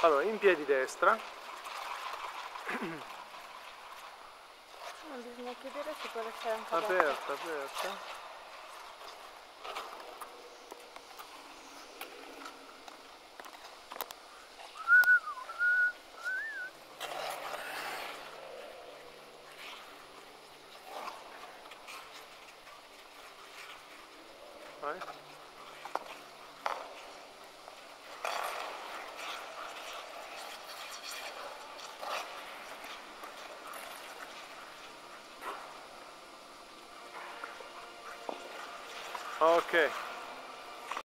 allora in piedi destra. Non bisogna chiudere, si può lasciare anche aperta aperta. Vai. Okay.